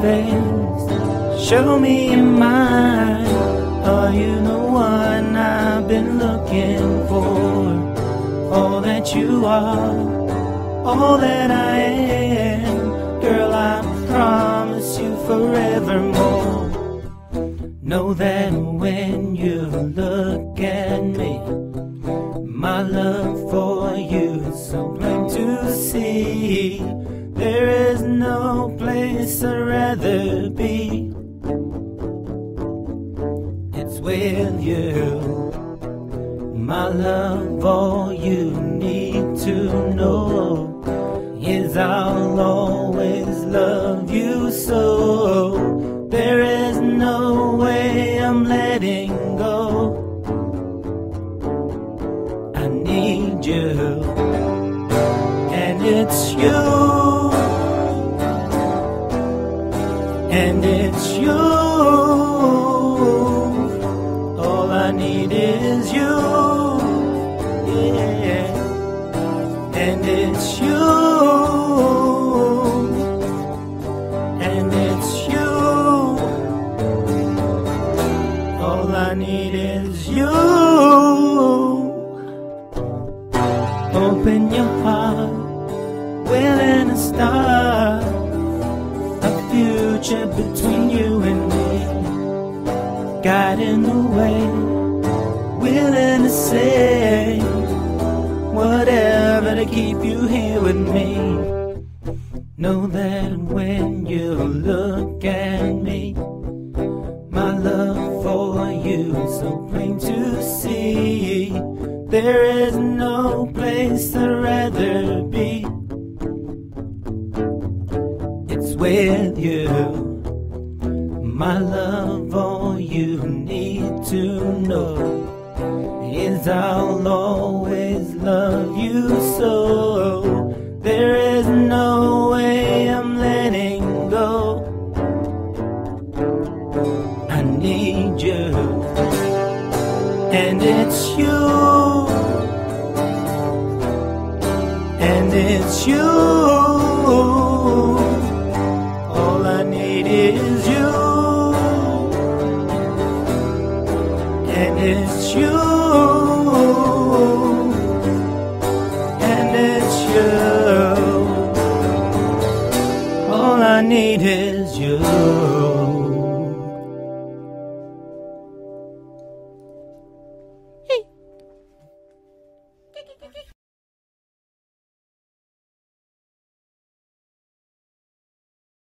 face. Show me your mind. Are you the one I've been looking for? All that you are, all that I am. Girl, I promise you forevermore. Know that when you look at me, my love for you is so plain to see. There is no place I'd rather be. It's with you. My love, all you need to know is I'll always love you so. There is no way I'm letting go. I need you, and it's you, it's you. All I need is you, yeah, and it's you, and it's you. All I need is you. Open your heart, willing to start a future between Guiding the way, willing to say whatever to keep you here with me. Know that when you look at me, my love for you is so plain to see. There is no place I'd rather be. It's with you. My love, to know is I'll always love you so. There is no way I'm letting go. I need you, and it's you, and it's you. It's you, and it's you. All I need is you.